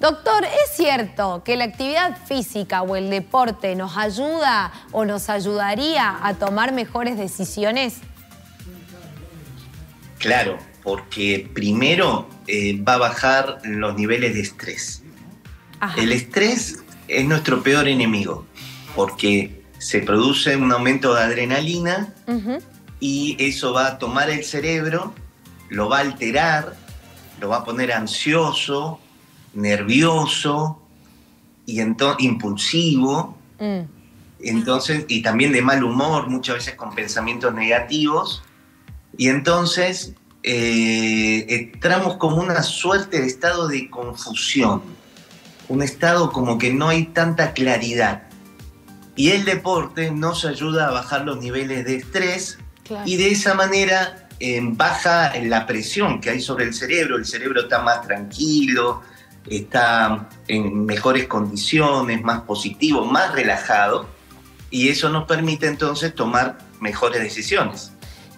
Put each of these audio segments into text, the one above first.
Doctor, ¿es cierto que la actividad física o el deporte nos ayuda o nos ayudaría a tomar mejores decisiones? Claro, porque primero eh, va a bajar los niveles de estrés. El estrés es nuestro peor enemigo, porque se produce un aumento de adrenalina y eso va a tomar el cerebro, lo va a alterar, lo va a poner ansioso, nervioso y impulsivo. Mm. Entonces, y también de mal humor, muchas veces con pensamientos negativos. Y entonces eh, entramos como una suerte de estado de confusión, un estado como que no hay tanta claridad. Y el deporte nos ayuda a bajar los niveles de estrés y de esa manera eh, baja la presión que hay sobre el cerebro, el cerebro está más tranquilo, está en mejores condiciones, más positivo, más relajado, y eso nos permite entonces tomar mejores decisiones.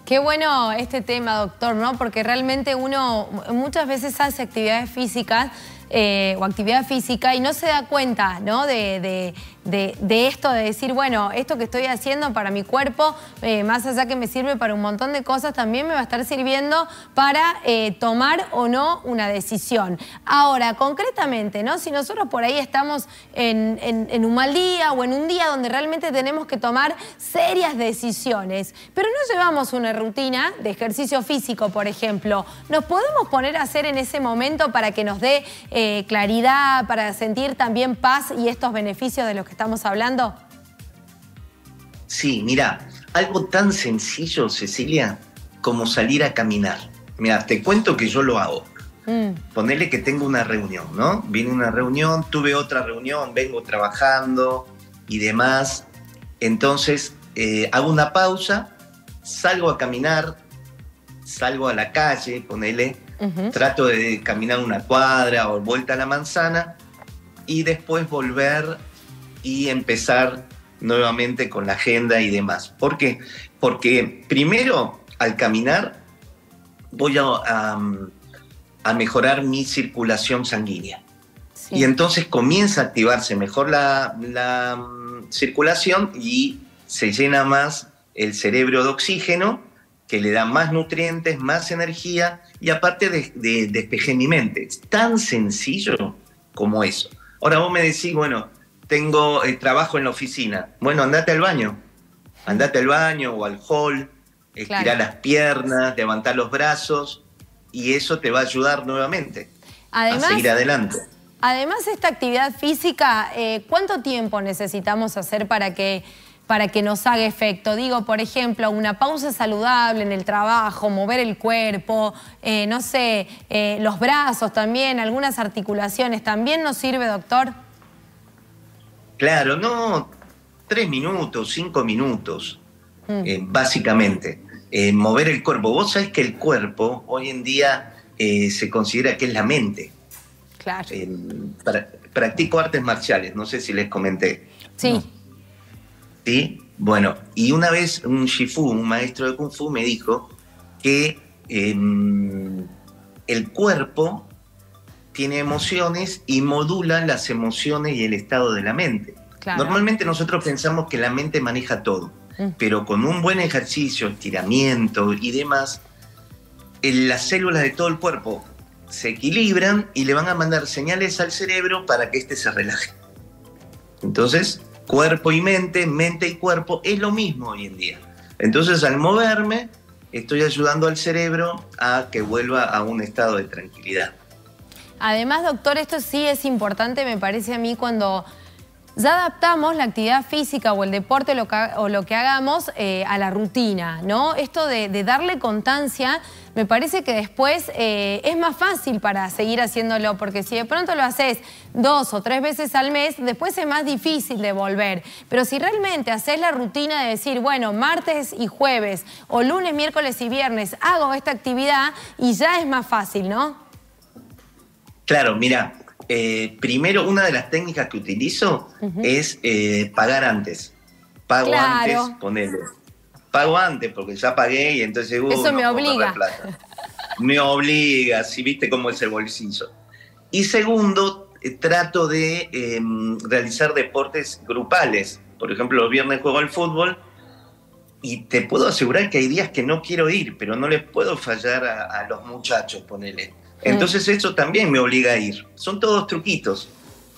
Qué bueno este tema, doctor, ¿no? Porque realmente uno muchas veces hace actividades físicas eh, o actividad física y no se da cuenta, ¿no? de, de, esto, de decir, bueno, esto que estoy haciendo para mi cuerpo, eh, más allá que me sirve para un montón de cosas, también me va a estar sirviendo para eh, tomar o no una decisión. Ahora, concretamente, ¿no? Si nosotros por ahí estamos en, un mal día o en un día donde realmente tenemos que tomar serias decisiones, pero no llevamos una rutina de ejercicio físico, por ejemplo, ¿nos podemos poner a hacer en ese momento para que nos dé claridad, para sentir también paz y estos beneficios de los que estamos hablando? Sí, mira, algo tan sencillo, Cecilia, como salir a caminar. Mira, te cuento que yo lo hago. Mm. Ponerle que tengo una reunión, ¿no? Viene una reunión, tuve otra reunión, vengo trabajando y demás. Entonces, eh, hago una pausa, salgo a caminar, salgo a la calle, ponele, trato de caminar una cuadra o vuelta a la manzana y después volver y empezar nuevamente con la agenda y demás. ¿Por qué? Porque primero, al caminar, voy a, a, mejorar mi circulación sanguínea. Y entonces comienza a activarse mejor la, la mm, circulación y se llena más el cerebro de oxígeno, que le da más nutrientes, más energía y aparte de, de, despejé mi mente. Es tan sencillo como eso. Ahora vos me decís, bueno, tengo eh, trabajo en la oficina. Bueno, andate al baño. Andate al baño o al hall, estirar las piernas, levantar los brazos y eso te va a ayudar nuevamente a seguir adelante. Además, esta actividad física, eh, ¿cuánto tiempo necesitamos hacer para que, para que nos haga efecto? Digo, por ejemplo, una pausa saludable en el trabajo, mover el cuerpo, eh, no sé, los brazos también, algunas articulaciones. ¿También nos sirve, doctor? Claro, no, tres minutos, cinco minutos, mm. eh, básicamente. Eh, mover el cuerpo. Vos sabés que el cuerpo hoy en día eh, se considera que es la mente. Claro. practico artes marciales, no sé si les comenté. Sí. Sí, bueno, y una vez un Shifu, un maestro de Kung Fu, me dijo que em, el cuerpo tiene emociones y modula las emociones y el estado de la mente. Normalmente nosotros pensamos que la mente maneja todo, mm. pero con un buen ejercicio, estiramiento y demás, las células de todo el cuerpo se equilibran y le van a mandar señales al cerebro para que éste se relaje. Entonces, cuerpo y mente, mente y cuerpo es lo mismo hoy en día. Entonces, al moverme, estoy ayudando al cerebro a que vuelva a un estado de tranquilidad. Además, doctor, esto sí es importante, me parece a mí, cuando ya adaptamos la actividad física o el deporte o lo que hagamos eh, a la rutina, ¿no? Esto de, darle constancia, me parece que después eh, es más fácil para seguir haciéndolo, porque si de pronto lo haces dos o tres veces al mes, después es más difícil de volver. Pero si realmente haces la rutina de decir, bueno, martes y jueves, o lunes, miércoles y viernes, hago esta actividad y ya es más fácil, ¿no? Claro, mira, eh, primero una de las técnicas que utilizo es eh, pagar antes. Pago antes, ponele. Pago antes porque ya pagué y entonces... Uh, Eso me obliga. Me obliga, si viste cómo es el bolsillo. Y segundo, eh, trato de em, realizar deportes grupales. Por ejemplo, los viernes juego al fútbol y te puedo asegurar que hay días que no quiero ir, pero no les puedo fallar a, los muchachos, ponele. Entonces eso también me obliga a ir. Son todos truquitos.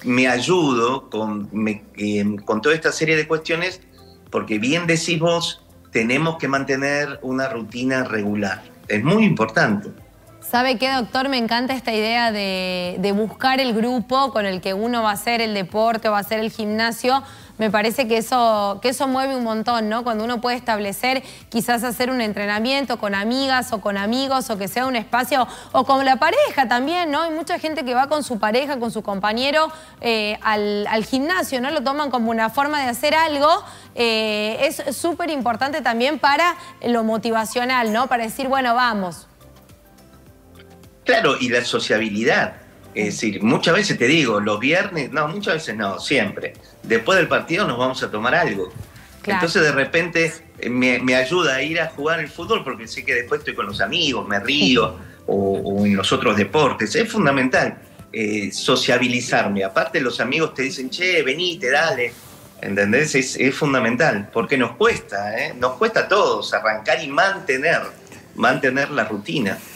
Me ayudo con, em, con toda esta serie de cuestiones porque bien decís vos, tenemos que mantener una rutina regular. Es muy importante. ¿Sabe qué, doctor? Me encanta esta idea de, buscar el grupo con el que uno va a hacer el deporte o va a hacer el gimnasio. Me parece que eso, que eso mueve un montón, ¿no? Cuando uno puede establecer, quizás hacer un entrenamiento con amigas o con amigos o que sea un espacio, o con la pareja también, ¿no? Hay mucha gente que va con su pareja, con su compañero eh, al, gimnasio, ¿no? Lo toman como una forma de hacer algo. Eh, es súper importante también para lo motivacional, ¿no? Para decir, bueno, vamos. Claro, y la sociabilidad. Es decir, muchas veces te digo, los viernes, no, muchas veces no, siempre. Después del partido nos vamos a tomar algo. Entonces de repente eh, me, ayuda a ir a jugar el fútbol porque sé que después estoy con los amigos, me río, o, en los otros deportes. Es fundamental eh, sociabilizarme. Aparte los amigos te dicen, che, venite, dale. ¿Entendés? Es, es fundamental, porque nos cuesta, ¿eh? nos cuesta a todos arrancar y mantener, mantener la rutina.